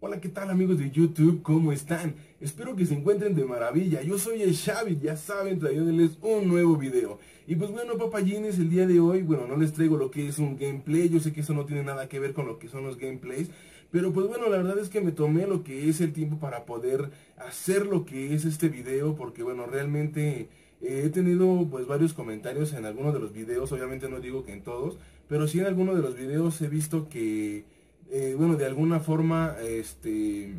Hola, ¿qué tal amigos de YouTube? ¿Cómo están? Espero que se encuentren de maravilla. Yo soy el Xavi, ya saben, trayéndoles un nuevo video. Y pues bueno, papayines, el día de hoy, bueno, no les traigo lo que es un gameplay. Yo sé que eso no tiene nada que ver con lo que son los gameplays. Pero pues bueno, la verdad es que me tomé lo que es el tiempo para poder hacer lo que es este video. Porque bueno, realmente eh, he tenido pues varios comentarios en algunos de los videos. Obviamente no digo que en todos. Pero sí en algunos de los videos he visto que eh, bueno, de alguna forma, este,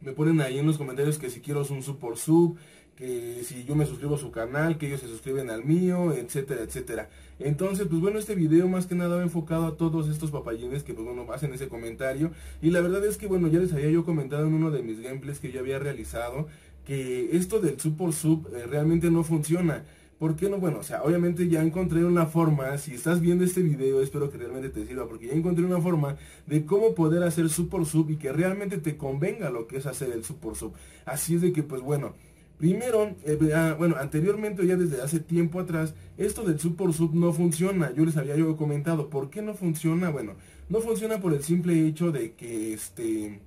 me ponen ahí en los comentarios que si quiero un sub por sub, que si yo me suscribo a su canal, que ellos se suscriben al mío, etcétera, etcétera. Entonces, pues bueno, este video más que nada va enfocado a todos estos papayines que pues bueno, hacen ese comentario. Y la verdad es que bueno, ya les había yo comentado en uno de mis gameplays que yo había realizado, que esto del sub por sub eh, realmente no funciona. ¿Por qué no? Bueno, o sea, obviamente ya encontré una forma, si estás viendo este video, espero que realmente te sirva, porque ya encontré una forma de cómo poder hacer sub por sub y que realmente te convenga lo que es hacer el sub por sub. Así es de que, pues bueno, primero, eh, ah, bueno, anteriormente, ya desde hace tiempo atrás, esto del sub por sub no funciona. Yo les había yo comentado, ¿por qué no funciona? Bueno, no funciona por el simple hecho de que, este,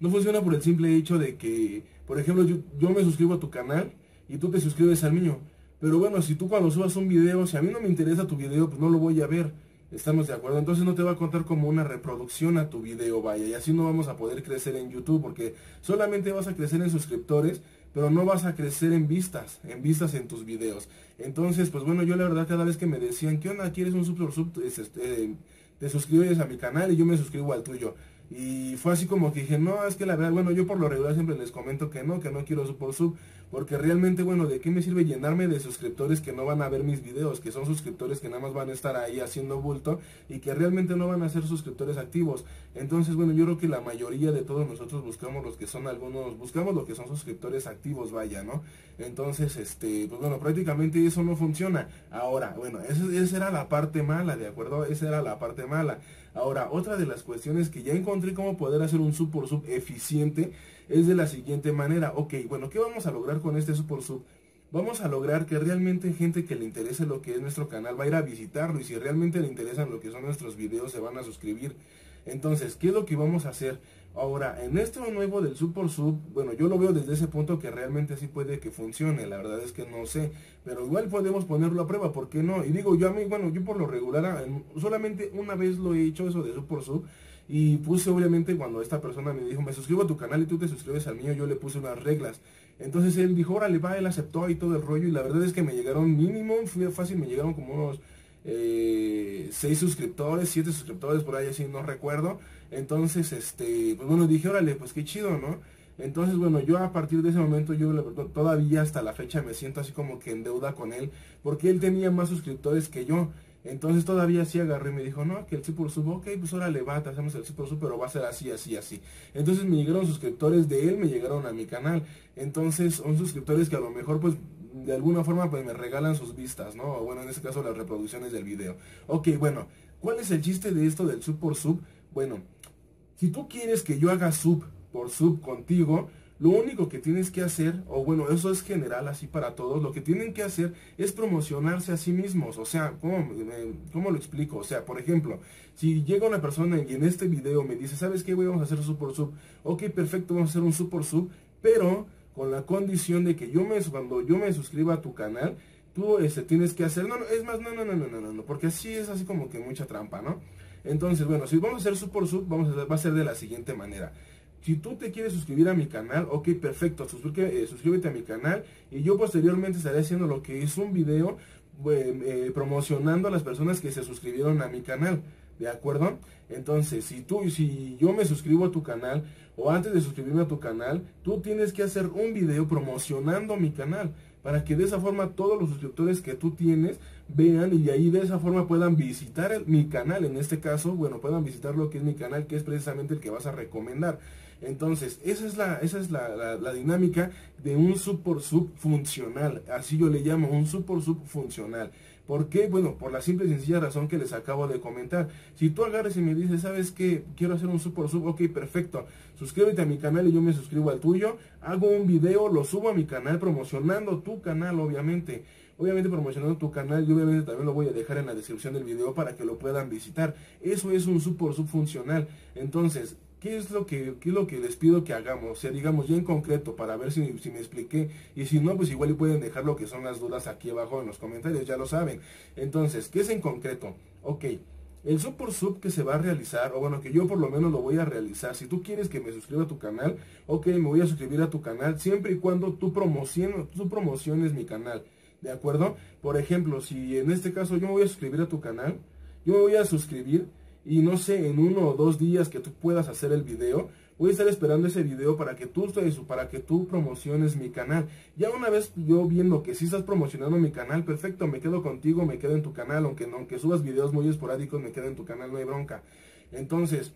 no funciona por el simple hecho de que, por ejemplo, yo, yo me suscribo a tu canal y tú te suscribes al mío. Pero bueno, si tú cuando subas un video, si a mí no me interesa tu video, pues no lo voy a ver. Estamos de acuerdo. Entonces no te va a contar como una reproducción a tu video, vaya. Y así no vamos a poder crecer en YouTube porque solamente vas a crecer en suscriptores, pero no vas a crecer en vistas, en vistas en tus videos. Entonces, pues bueno, yo la verdad cada vez que me decían, ¿qué onda? ¿Quieres un super sub? Este, te suscribes a mi canal y yo me suscribo al tuyo. Y fue así como que dije, no, es que la verdad, bueno, yo por lo regular siempre les comento que no, que no quiero por sub, porque realmente, bueno, ¿de qué me sirve llenarme de suscriptores que no van a ver mis videos, que son suscriptores que nada más van a estar ahí haciendo bulto y que realmente no van a ser suscriptores activos? Entonces, bueno, yo creo que la mayoría de todos nosotros buscamos los que son algunos, buscamos lo que son suscriptores activos, vaya, ¿no? Entonces, este, pues bueno, prácticamente eso no funciona. Ahora, bueno, esa, esa era la parte mala, ¿de acuerdo? Esa era la parte mala. Ahora, otra de las cuestiones que ya encontré cómo poder hacer un sub por sub eficiente es de la siguiente manera. Ok, bueno, ¿qué vamos a lograr con este sub por sub? Vamos a lograr que realmente gente que le interese lo que es nuestro canal va a ir a visitarlo y si realmente le interesan lo que son nuestros videos se van a suscribir. Entonces, ¿qué es lo que vamos a hacer? Ahora, en esto nuevo del sub por sub, bueno, yo lo veo desde ese punto que realmente sí puede que funcione, la verdad es que no sé, pero igual podemos ponerlo a prueba, ¿por qué no? Y digo, yo a mí, bueno, yo por lo regular, solamente una vez lo he hecho eso de sub por sub, y puse obviamente cuando esta persona me dijo, me suscribo a tu canal y tú te suscribes al mío, yo le puse unas reglas. Entonces él dijo, órale, va, él aceptó y todo el rollo, y la verdad es que me llegaron mínimo, fue fácil, me llegaron como unos eh, 6 suscriptores, 7 suscriptores, por ahí así, no recuerdo. Entonces, este, pues bueno, dije, órale, pues qué chido, ¿no? Entonces, bueno, yo a partir de ese momento, yo todavía hasta la fecha me siento así como que en deuda con él, porque él tenía más suscriptores que yo. Entonces todavía sí agarré y me dijo, no, que el Super Sub, ok, pues ahora levanta, hacemos el Super Sub, pero va a ser así, así, así. Entonces me llegaron suscriptores de él, me llegaron a mi canal. Entonces son suscriptores que a lo mejor pues de alguna forma pues me regalan sus vistas, ¿no? O bueno, en este caso las reproducciones del video. Ok, bueno, ¿cuál es el chiste de esto del sub por sub? Bueno, si tú quieres que yo haga sub por sub contigo, lo único que tienes que hacer, o bueno, eso es general así para todos, lo que tienen que hacer es promocionarse a sí mismos. O sea, ¿cómo, ¿cómo, lo explico? O sea, por ejemplo, si llega una persona y en este video me dice, ¿sabes qué? Vamos a hacer sub por sub. Ok, perfecto, vamos a hacer un sub por sub, pero con la condición de que yo me, cuando yo me suscriba a tu canal, tú este, tienes que hacer, no, no, es más, no, no, no, no, no, no, porque así es así como que mucha trampa, ¿no? Entonces, bueno, si vamos a hacer sub por sub, vamos a va a ser de la siguiente manera. Si tú te quieres suscribir a mi canal, ok, perfecto, eh, suscríbete a mi canal y yo posteriormente estaré haciendo lo que es un video eh, promocionando a las personas que se suscribieron a mi canal. ¿De acuerdo? Entonces, si tú, si yo me suscribo a tu canal o antes de suscribirme a tu canal, tú tienes que hacer un video promocionando mi canal para que de esa forma todos los suscriptores que tú tienes vean y ahí de esa forma puedan visitar mi canal. En este caso, bueno, puedan visitar lo que es mi canal, que es precisamente el que vas a recomendar. Entonces, esa es la, esa es la, la, dinámica de un sub por sub funcional. Así yo le llamo, un sub por sub funcional. ¿Por qué? Bueno, por la simple y sencilla razón que les acabo de comentar. Si tú agarres y me dices, ¿sabes qué? Quiero hacer un sub por sub, ok, perfecto. Suscríbete a mi canal y yo me suscribo al tuyo. Hago un video, lo subo a mi canal promocionando tu canal, obviamente. Obviamente promocionando tu canal y obviamente también lo voy a dejar en la descripción del video para que lo puedan visitar. Eso es un sub por sub funcional. Entonces, ¿Qué es lo que, qué es lo que les pido que hagamos? O sea, digamos ya en concreto para ver si, si, me expliqué. Y si no, pues igual pueden dejar lo que son las dudas aquí abajo en los comentarios, ya lo saben. Entonces, ¿qué es en concreto? Ok, el sub por sub que se va a realizar, o bueno, que yo por lo menos lo voy a realizar. Si tú quieres que me suscriba a tu canal, ok, me voy a suscribir a tu canal siempre y cuando tú, promociones, tú promociones mi canal. ¿De acuerdo? Por ejemplo, si en este caso yo me voy a suscribir a tu canal, yo me voy a suscribir y no sé, en uno o dos días que tú puedas hacer el video, voy a estar esperando ese video para que tú para que tú promociones mi canal. Ya una vez yo viendo que si estás promocionando mi canal, perfecto, me quedo contigo, me quedo en tu canal, aunque aunque subas videos muy esporádicos, me quedo en tu canal, no hay bronca. Entonces,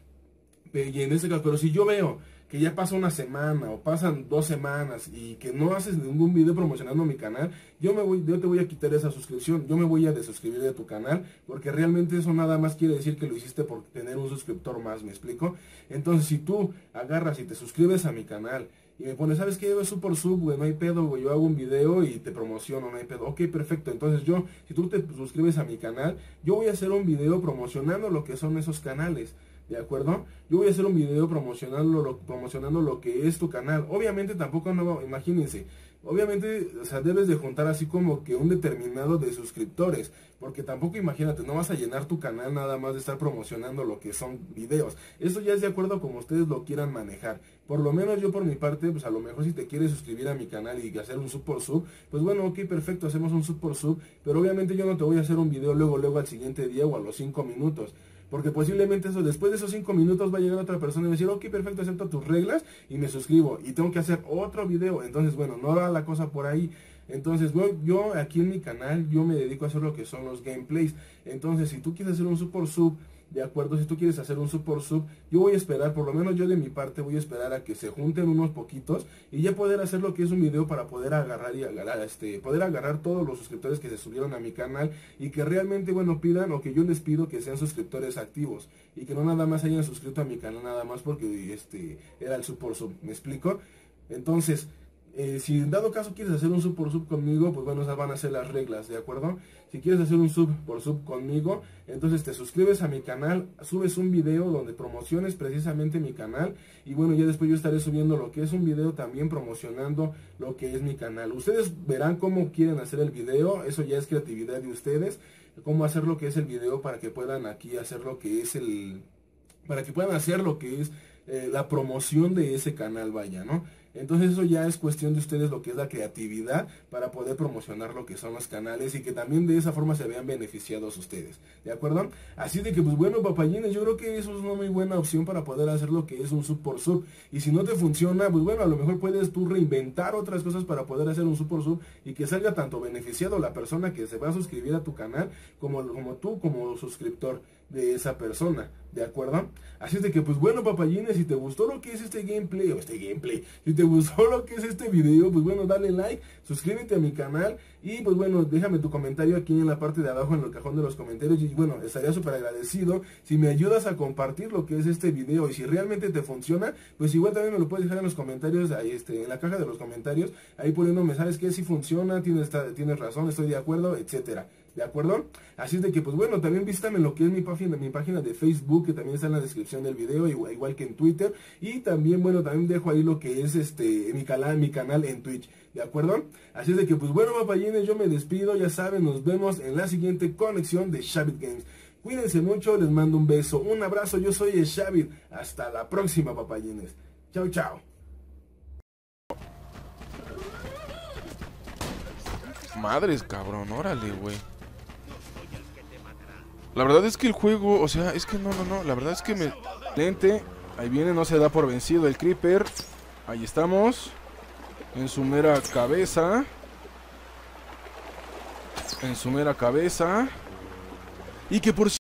y en ese caso, pero si yo veo que ya pasa una semana o pasan dos semanas y que no haces ningún video promocionando mi canal, yo me voy, yo te voy a quitar esa suscripción, yo me voy a desuscribir de tu canal, porque realmente eso nada más quiere decir que lo hiciste por tener un suscriptor más, ¿me explico? Entonces, si tú agarras y te suscribes a mi canal y me pones, ¿sabes qué? Yo soy por sub, güey, no hay pedo, güey, yo hago un video y te promociono, no hay pedo. Ok, perfecto. Entonces yo, si tú te suscribes a mi canal, yo voy a hacer un video promocionando lo que son esos canales. ¿De acuerdo? Yo voy a hacer un video promocionando lo, promocionando lo que es tu canal. Obviamente tampoco no, imagínense, obviamente, o sea, debes de juntar así como que un determinado de suscriptores, porque tampoco imagínate, no vas a llenar tu canal nada más de estar promocionando lo que son videos. Esto ya es de acuerdo como ustedes lo quieran manejar. Por lo menos yo por mi parte, pues a lo mejor si te quieres suscribir a mi canal y hacer un sub por sub, pues bueno, ok, perfecto, hacemos un sub por sub, pero obviamente yo no te voy a hacer un video luego, luego al siguiente día o a los 5 minutos. Porque posiblemente eso, después de esos cinco minutos va a llegar otra persona y decir, ok, perfecto, acepto tus reglas y me suscribo. Y tengo que hacer otro video. Entonces, bueno, no va la cosa por ahí. Entonces, bueno, yo aquí en mi canal, yo me dedico a hacer lo que son los gameplays. Entonces, si tú quieres hacer un super sub de acuerdo, si tú quieres hacer un sub por sub, yo voy a esperar, por lo menos yo de mi parte voy a esperar a que se junten unos poquitos y ya poder hacer lo que es un video para poder agarrar y agarrar, este, poder agarrar todos los suscriptores que se subieron a mi canal y que realmente, bueno, pidan o que yo les pido que sean suscriptores activos y que no nada más hayan suscrito a mi canal nada más porque este era el sub por sub, ¿me explico? Entonces, eh, si en dado caso quieres hacer un sub por sub conmigo, pues bueno, esas van a ser las reglas, ¿de acuerdo? Si quieres hacer un sub por sub conmigo, entonces te suscribes a mi canal, subes un video donde promociones precisamente mi canal y bueno, ya después yo estaré subiendo lo que es un video también promocionando lo que es mi canal. Ustedes verán cómo quieren hacer el video, eso ya es creatividad de ustedes, cómo hacer lo que es el video para que puedan aquí hacer lo que es el... para que puedan hacer lo que es eh, la promoción de ese canal, vaya, ¿no? Entonces eso ya es cuestión de ustedes lo que es la creatividad para poder promocionar lo que son los canales y que también de esa forma se vean beneficiados ustedes. ¿De acuerdo? Así de que pues bueno, papayines, yo creo que eso es una muy buena opción para poder hacer lo que es un sub por sub. Y si no te funciona, pues bueno, a lo mejor puedes tú reinventar otras cosas para poder hacer un sub por sub y que salga tanto beneficiado la persona que se va a suscribir a tu canal como, como tú como suscriptor de esa persona, ¿de acuerdo? Así es de que, pues bueno, papayines, si te gustó lo que es este gameplay, o este gameplay, si te gustó lo que es este video, pues bueno, dale like, suscríbete a mi canal y pues bueno, déjame tu comentario aquí en la parte de abajo en el cajón de los comentarios y bueno, estaría súper agradecido si me ayudas a compartir lo que es este video y si realmente te funciona, pues igual también me lo puedes dejar en los comentarios, ahí este, en la caja de los comentarios, ahí poniéndome, ¿sabes qué? Si funciona, tienes, tienes razón, estoy de acuerdo, etcétera. ¿De acuerdo? Así es de que, pues bueno, también visítame lo que es mi página, mi página de Facebook, que también está en la descripción del video, igual, que en Twitter. Y también, bueno, también dejo ahí lo que es este mi canal, mi canal en Twitch. ¿De acuerdo? Así es de que, pues bueno, papayines, yo me despido. Ya saben, nos vemos en la siguiente conexión de Shabit Games. Cuídense mucho, les mando un beso, un abrazo. Yo soy el Shabit. Hasta la próxima, papayines. Chao, chao. Madres, cabrón, órale, güey. La verdad es que el juego, o sea, es que no, no, no. La verdad es que me... Lente, ahí viene, no se da por vencido el Creeper. Ahí estamos. En su mera cabeza. En su mera cabeza. Y que por